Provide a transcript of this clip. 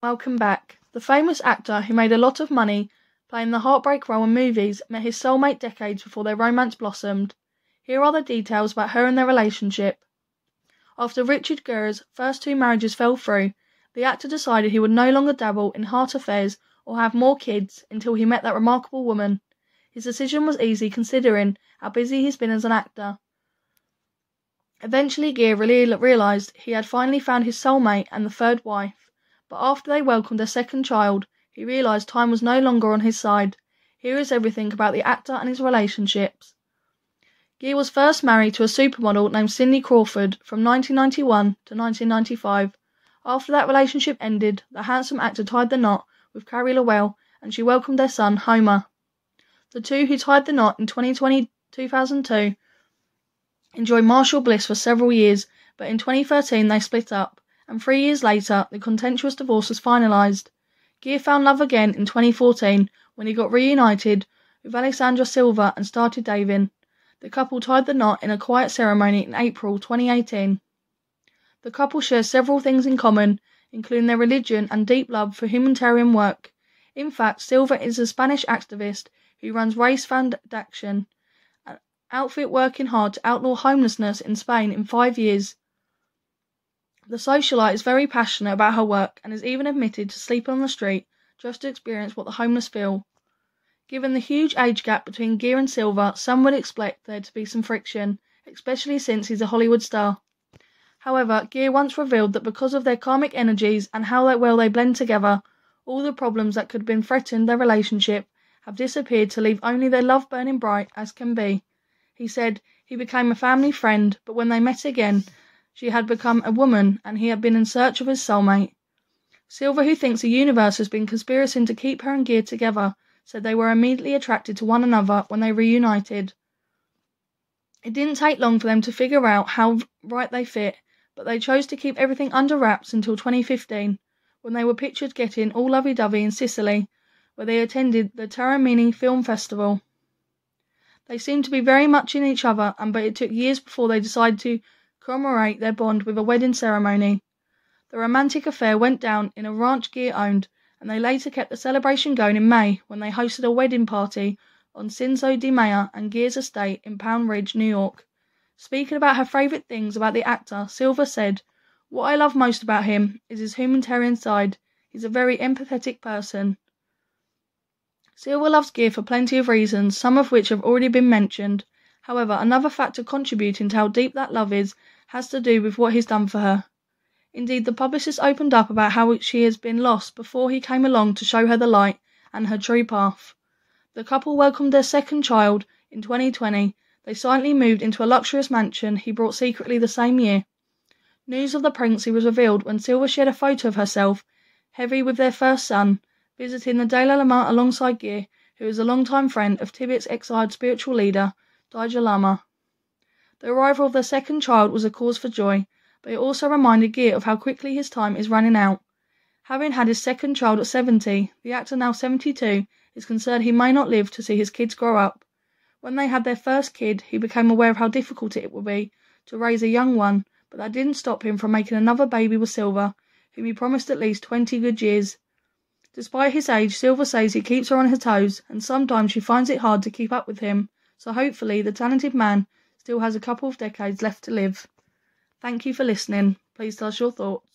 Welcome back. The famous actor who made a lot of money playing the heartbreak role in movies met his soulmate decades before their romance blossomed. Here are the details about her and their relationship. After Richard Gere's first two marriages fell through, the actor decided he would no longer dabble in heart affairs or have more kids until he met that remarkable woman. His decision was easy considering how busy he's been as an actor. Eventually Gere really realised he had finally found his soulmate and the third wife, but after they welcomed their second child, he realised time was no longer on his side. Here is everything about the actor and his relationships. Gere was first married to a supermodel named Cindy Crawford from 1991 to 1995. After that relationship ended, the handsome actor tied the knot with Carrie Lowell and she welcomed their son, Homer. The two who tied the knot in 2020 2002 enjoyed marital bliss for several years, but in 2013 they split up, and three years later the contentious divorce was finalised. Gere found love again in 2014 when he got reunited with Alessandra Silva and started dating. The couple tied the knot in a quiet ceremony in April 2018. The couple shares several things in common, including their religion and deep love for humanitarian work. In fact, Silva is a Spanish activist who runs RAIS Foundation an outfit working hard to outlaw homelessness in Spain in five years. The socialite is very passionate about her work and has even admitted to sleeping on the street just to experience what the homeless feel. Given the huge age gap between Gere and Silva, some would expect there to be some friction, especially since he's a Hollywood star. However, Gere once revealed that because of their karmic energies and how well they blend together, all the problems that could have been threatened their relationship have disappeared to leave only their love burning bright as can be. He said he became a family friend, but when they met again, she had become a woman and he had been in search of his soulmate. Silva, who thinks the universe has been conspiring to keep her and Gere together, said they were immediately attracted to one another when they reunited. It didn't take long for them to figure out how right they fit, but they chose to keep everything under wraps until 2015, when they were pictured getting all lovey-dovey in Sicily, where they attended the Taormina Film Festival. They seemed to be very much in each other, and but it took years before they decided to commemorate their bond with a wedding ceremony. The romantic affair went down in a ranch Gere owned, and they later kept the celebration going in May when they hosted a wedding party on Cinco de Mayo and Gere's estate in Pound Ridge, New York. Speaking about her favourite things about the actor, Silva said, What I love most about him is his humanitarian side. He's a very empathetic person. Silva loves Gere for plenty of reasons, some of which have already been mentioned. However, another factor contributing to how deep that love is has to do with what he's done for her. Indeed, the publicist opened up about how she has been lost before he came along to show her the light and her true path. The couple welcomed their second child in 2020. They silently moved into a luxurious mansion he bought secretly the same year. News of the pregnancy was revealed when Silva shared a photo of herself, heavy with their first son, visiting the Dalai Lama alongside Gere, who is a longtime friend of Tibet's exiled spiritual leader, Dalai Lama. The arrival of their second child was a cause for joy, but it also reminded Gere of how quickly his time is running out. Having had his second child at 70, the actor now 72 is concerned he may not live to see his kids grow up. When they had their first kid, he became aware of how difficult it would be to raise a young one, but that didn't stop him from making another baby with Silva, whom he promised at least 20 good years. Despite his age, Silva says he keeps her on her toes, and sometimes she finds it hard to keep up with him, so hopefully the talented man still has a couple of decades left to live. Thank you for listening. Please tell us your thoughts.